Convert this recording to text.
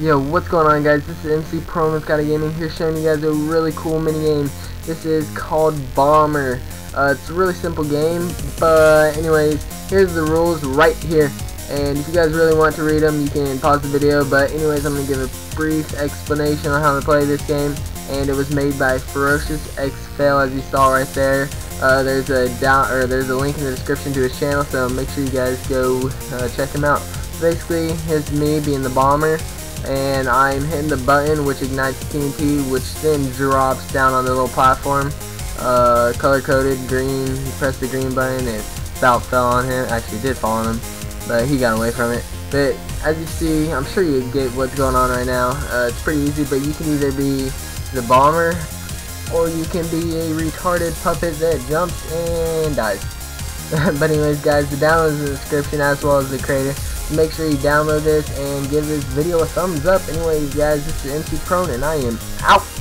Yo, what's going on guys? This is MC Pro Moscato Gaming here showing you guys a really cool mini game. This is called Bomber. Uh, it's a really simple game, but anyways, here's the rules right here. And if you guys really want to read them, you can pause the video. But anyways, I'm going to give a brief explanation on how to play this game. And it was made by Ferocious X Fail, as you saw right there. Uh, there's a down or there's a link in the description to his channel, so make sure you guys go uh, check him out. basically, here's me being the bomber and I'm hitting the button which ignites TNT which then drops down on the little platform. Uh, color coded green press the green button it about fell on him. Actually did fall on him but he got away from it. But as you see I'm sure you get what's going on right now. Uh, it's pretty easy but you can either be the bomber or you can be a retarded puppet that jumps and dies. But anyways guys the download is in the description as well as the creator make sure you download this and give this video a thumbs up. Anyways, guys, this is MC Prone, and I am out.